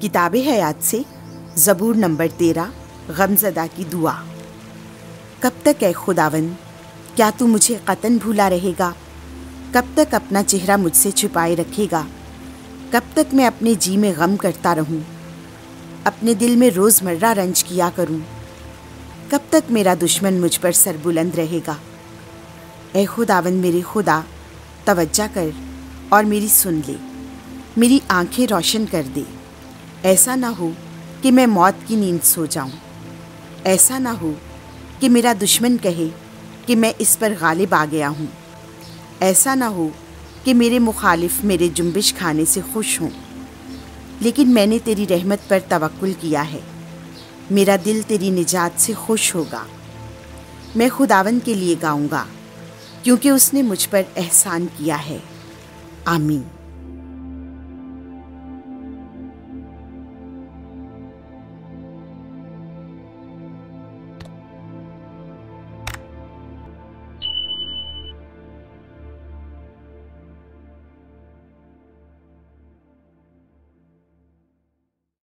किताब हयात से। ज़बूर नंबर तेरह, गमजदा की दुआ। कब तक ए खुदावन, क्या तू मुझे कतन भूला रहेगा? कब तक अपना चेहरा मुझसे छुपाए रखेगा? कब तक मैं अपने जी में गम करता रहूँ? अपने दिल में रोज़मर्रा रंज किया करूँ? कब तक मेरा दुश्मन मुझ पर सर बुलंद रहेगा? ए खुदावन मेरे खुदा, तवज्जा कर और मेरी सुन ले। मेरी आँखें रोशन कर दे। ऐसा ना हो कि मैं मौत की नींद सो जाऊँ। ऐसा ना हो कि मेरा दुश्मन कहे कि मैं इस पर गालिब आ गया हूँ। ऐसा ना हो कि मेरे मुखालिफ मेरे जुम्बिश खाने से खुश हों। लेकिन मैंने तेरी रहमत पर तवक्ल किया है। मेरा दिल तेरी निजात से खुश होगा। मैं खुदावन के लिए गाऊँगा, क्योंकि उसने मुझ पर एहसान किया है। आमीन।